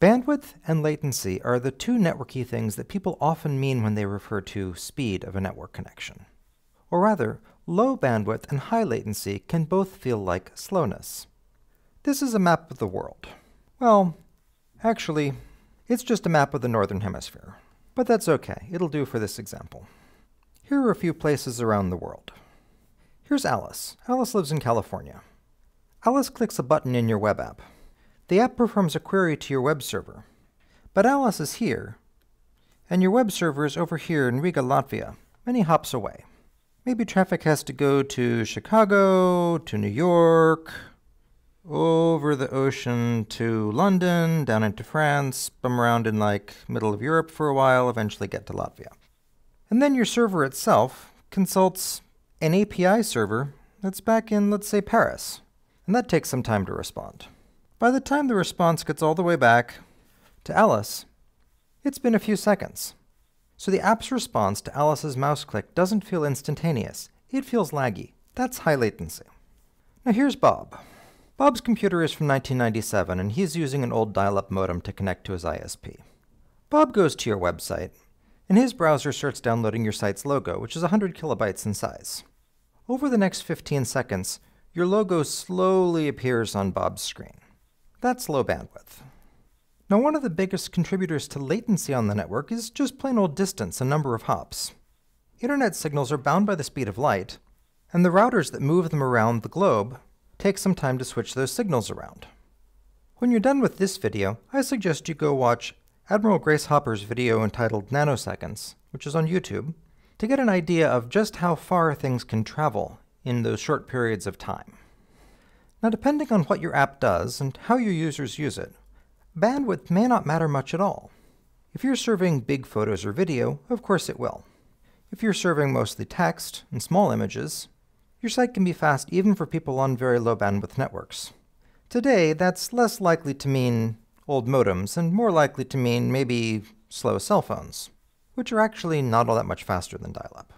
Bandwidth and latency are the two networky things that people often mean when they refer to speed of a network connection. Or rather, low bandwidth and high latency can both feel like slowness. This is a map of the world. Well, actually, it's just a map of the Northern Hemisphere. But that's okay, it'll do for this example. Here are a few places around the world. Here's Alice. Alice lives in California. Alice clicks a button in your web app. The app performs a query to your web server. But Alice is here, and your web server is over here in Riga, Latvia, many hops away. Maybe traffic has to go to Chicago, to New York, over the ocean to London, down into France, bum around in like middle of Europe for a while, eventually get to Latvia. And then your server itself consults an API server that's back in, let's say, Paris. And that takes some time to respond. By the time the response gets all the way back to Alice, it's been a few seconds. So the app's response to Alice's mouse click doesn't feel instantaneous. It feels laggy. That's high latency. Now here's Bob. Bob's computer is from 1997 and he's using an old dial-up modem to connect to his ISP. Bob goes to your website, and his browser starts downloading your site's logo, which is 100 kilobytes in size. Over the next 15 seconds, your logo slowly appears on Bob's screen. That's low bandwidth. Now one of the biggest contributors to latency on the network is just plain old distance and number of hops. Internet signals are bound by the speed of light, and the routers that move them around the globe take some time to switch those signals around. When you're done with this video, I suggest you go watch Admiral Grace Hopper's video entitled Nanoseconds, which is on YouTube, to get an idea of just how far things can travel in those short periods of time. Now depending on what your app does and how your users use it, bandwidth may not matter much at all. If you're serving big photos or video, of course it will. If you're serving mostly text and small images, your site can be fast even for people on very low bandwidth networks. Today, that's less likely to mean old modems and more likely to mean maybe slow cell phones, which are actually not all that much faster than dial-up.